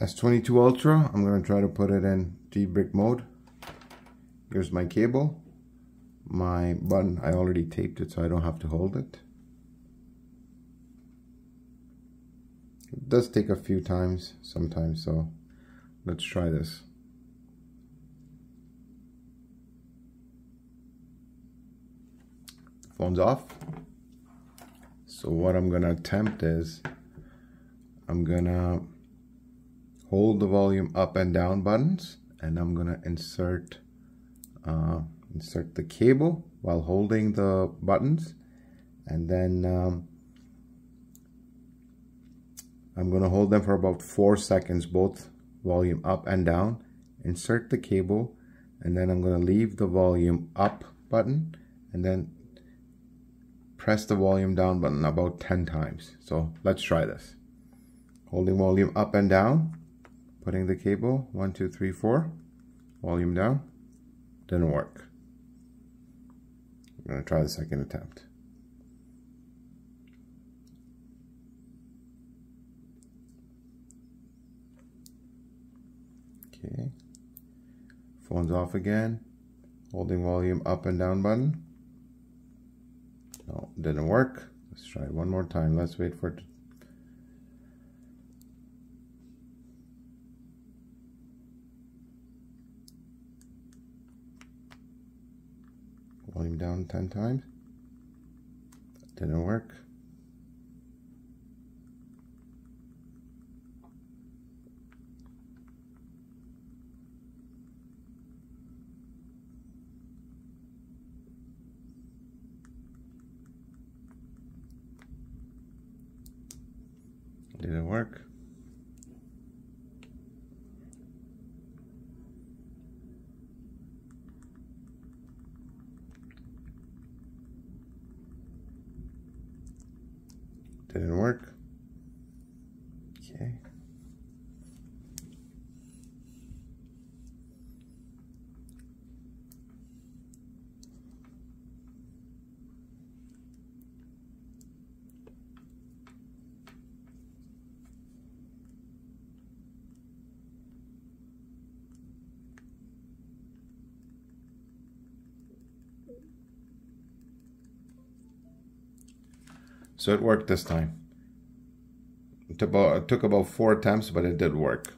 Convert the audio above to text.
S22 Ultra. I'm going to try to put it in G-Brick mode. Here's my cable. My button, I already taped it so I don't have to hold it. It does take a few times sometimes, so let's try this. Phone's off. So what I'm gonna attempt is I'm gonna hold the volume up and down buttons and I'm gonna insert uh, insert the cable while holding the buttons. And then um, I'm gonna hold them for about four seconds both volume up and down. Insert the cable and then I'm gonna leave the volume up button and then press the volume down button about 10 times. So let's try this. Holding volume up and down putting the cable one two three four volume down didn't work. I'm gonna try the second attempt. Okay. Phone's off again. Holding volume up and down button. No didn't work. Let's try one more time. Let's wait for it volume down 10 times. Didn't work. Didn't work. Didn't work. Okay. So it worked this time. It took about, it took about four attempts, but it did work.